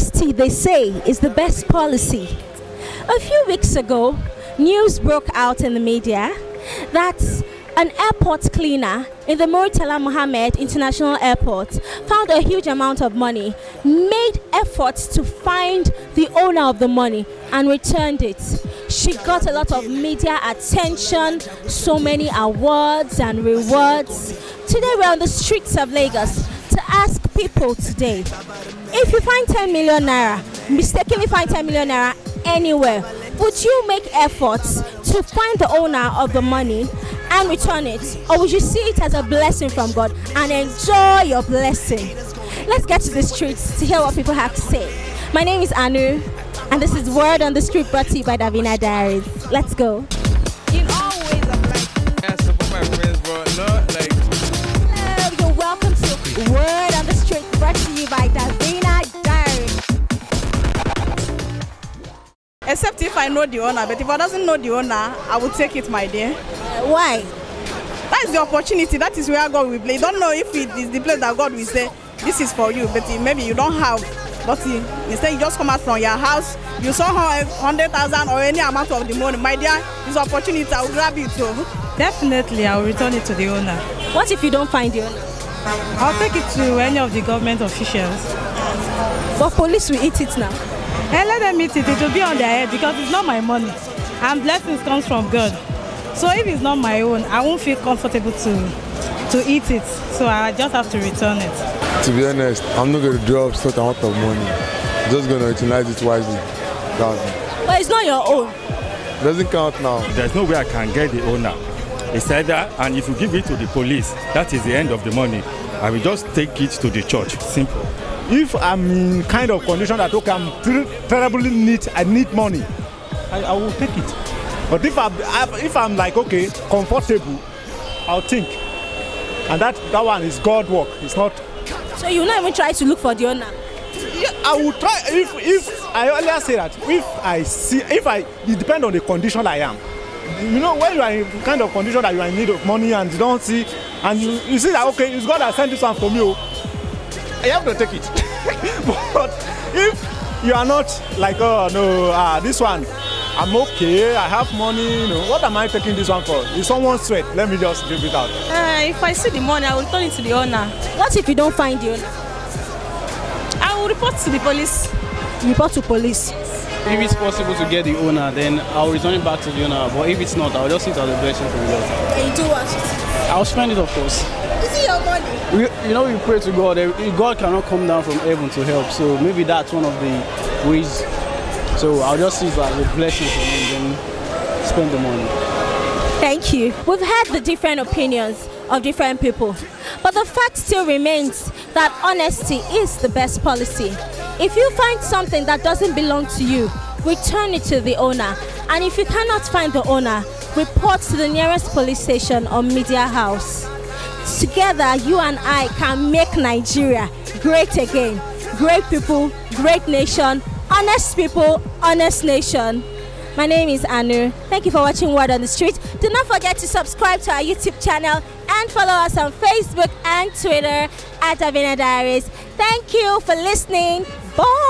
Honesty, they say, is the best policy. A few weeks ago, news broke out in the media that an airport cleaner in the Muritala Muhammed International Airport found a huge amount of money, made efforts to find the owner of the money, and returned it. She got a lot of media attention, so many awards and rewards. Today, we're on the streets of Lagos to ask people today if you find 10 million naira, mistakenly find 10 million naira anywhere, would you make efforts to find the owner of the money and return it? Or would you see it as a blessing from God and enjoy your blessing? Let's get to the streets to hear what people have to say. My name is Anu, and this is Word on the Street brought to you by Davina Diaries. Let's go. Except if I know the owner, but if I doesn't know the owner, I will take it, my dear. Uh, why? That is the opportunity. That is where God will play. You don't know if it is the place that God will say, this is for you, but maybe you don't have. But instead, you just come out from your house, you saw her 100,000 or any amount of the money. My dear, this opportunity, I will grab it too. Definitely, I'll return it to the owner. What if you don't find the owner? I'll take it to any of the government officials. But police will eat it now. And let them eat it. It will be on their head because it's not my money. And blessings comes from God. So if it's not my own, I won't feel comfortable to to eat it. So I just have to return it. To be honest, I'm not going to drop such amount of money. I'm just going to utilize it wisely. That's But it's not your own. it. Doesn't count now. There's no way I can get the owner. He said that, and if you give it to the police, that is the end of the money. I will just take it to the church. Simple. If i'm in kind of condition that okay i'm ter- terribly need i need money I, I will take it. But if i'm I- if i'm like okay comfortable i'll think. And that that one is god work it's not. So you not even try to look for the owner. yeah, i will try if if i earlier say that if i see if i it depend on the condition i am. You know when you are in kind of condition that you are in need of money and you don see and you you see that okay it's god that send this one for me o i have to take it but if you are not like oh no ah this one i'm okay i have money you know what am i taking this one for if someone sweat let me just give it out Uh, if I see the money, I will turn it to the owner. What if you don't find the owner? I will report to the police. Report to police. If it's possible to get the owner, then I'll return it back to the owner. But if it's not, I'll just see it as a blessing from God. Then you do what? I'll spend it, of course. Is it your money? We, you know, we pray to God. eh, God cannot come down from heaven to help. So maybe that's one of the ways. So I'll just see it as a blessing for me, then spend the money. Thank you. We've had the different opinions of different people, but the fact still remains that honesty is the best policy. If you find something that doesn't belong to you, return it to the owner. And if you cannot find the owner, report to the nearest police station or media house. Together, you and I can make Nigeria great again. Great people, great nation, honest people, honest nation. My name is Anu. Thank you for watching Word on the Street. Do not forget to subscribe to our YouTube channel and follow us on Facebook and Twitter at Davina Diaries. Thank you for listening. Bye.